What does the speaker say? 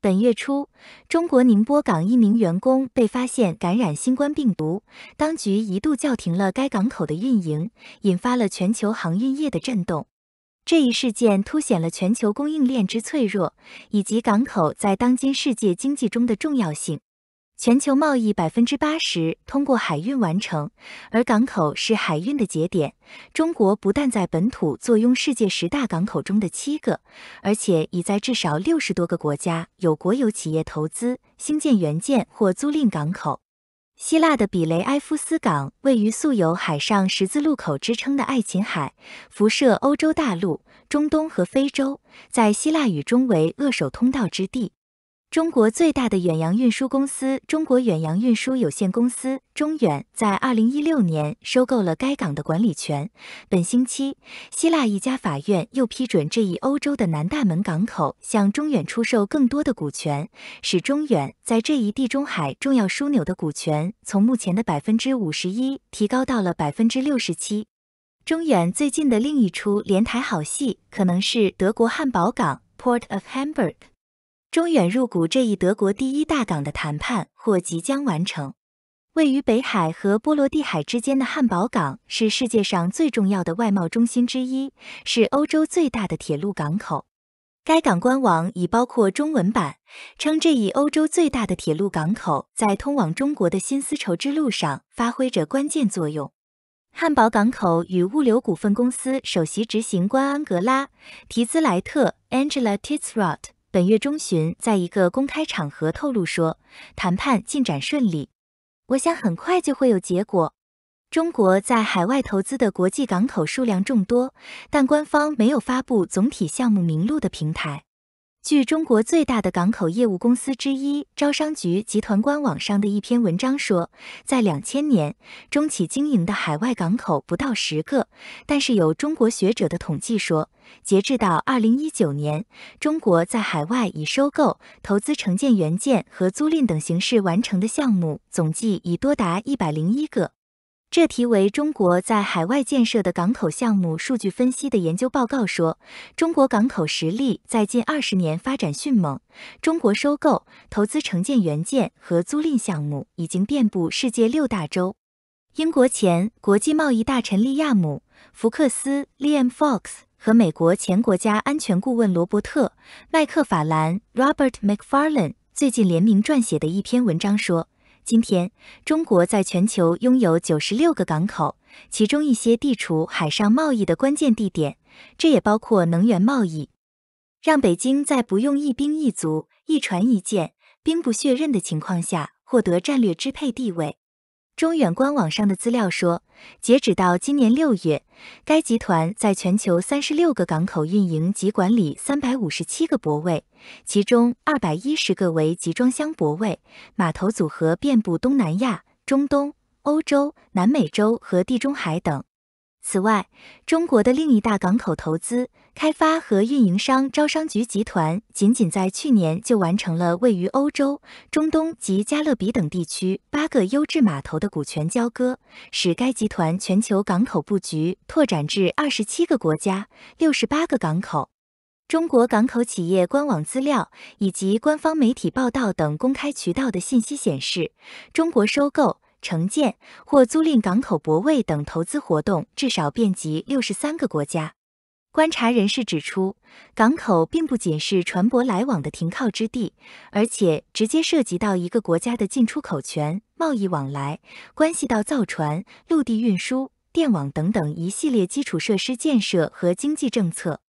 本月初，中国宁波港一名员工被发现感染新冠病毒，当局一度叫停了该港口的运营，引发了全球航运业的震动。这一事件凸显了全球供应链之脆弱，以及港口在当今世界经济中的重要性。全球贸易百分之八十通过海运完成，而港口是海运的节点。中国不但在本土坐拥世界十大港口中的七个，而且已在至少六十多个国家有国有企业投资兴建援建或租赁港口。希腊的比雷埃夫斯港位于素有“海上十字路口”之称的爱琴海，辐射欧洲大陆、中东和非洲，在希腊语中为扼守通道之地。中国最大的远洋运输公司中国远洋运输有限公司中远在二零一六年收购了该港的管理权。本星期，希腊一家法院又批准这一欧洲的南大门港口向中远出售更多的股权，使中远在这一地中海重要枢纽的股权从目前的百分之五十一提高到了百分之六十七。中远最近的另一出连台好戏，可能是德国汉堡港 （Port of Hamburg）。中远入股这一德国第一大港的谈判或即将完成。位于北海和波罗的海之间的汉堡港是世界上最重要的外贸中心之一，是欧洲最大的铁路港口。该港官网已包括中文版，称这一欧洲最大的铁路港口在通往中国的新丝绸之路上发挥着关键作用。汉堡港口与物流股份公司首席执行官安格拉·提兹莱特 （Angela Titzrot）。本月中旬，在一个公开场合透露说，谈判进展顺利，我想很快就会有结果。中国在海外投资的国际港口数量众多，但官方没有发布总体项目名录的平台。据中国最大的港口业务公司之一招商局集团官网上的一篇文章说，在两千年，中企经营的海外港口不到十个。但是有中国学者的统计说，截至到二零一九年，中国在海外以收购、投资、承建、援建和租赁等形式完成的项目总计已多达一百零一个。这题为“中国在海外建设的港口项目数据分析”的研究报告说，中国港口实力在近二十年发展迅猛。中国收购、投资、承建、援建和租赁项目已经遍布世界六大洲。英国前国际贸易大臣利亚姆·福克斯 （Liam Fox） 和美国前国家安全顾问罗伯特·麦克法兰 （Robert McFarlane） 最近联名撰写的一篇文章说。今天，中国在全球拥有九十六个港口，其中一些地处海上贸易的关键地点，这也包括能源贸易，让北京在不用一兵一卒、一船一舰、兵不血刃的情况下获得战略支配地位。中远官网上的资料说，截止到今年六月，该集团在全球三十六个港口运营及管理三百五十七个泊位，其中二百一十个为集装箱泊位，码头组合遍布东南亚、中东、欧洲、南美洲和地中海等。此外，中国的另一大港口投资、开发和运营商招商局集团，仅仅在去年就完成了位于欧洲、中东及加勒比等地区八个优质码头的股权交割，使该集团全球港口布局拓展至二十七个国家、六十八个港口。中国港口企业官网资料以及官方媒体报道等公开渠道的信息显示，中国收购。承建或租赁港口泊位等投资活动至少遍及六十三个国家。观察人士指出，港口并不仅是船舶来往的停靠之地，而且直接涉及到一个国家的进出口权、贸易往来，关系到造船、陆地运输、电网等等一系列基础设施建设和经济政策。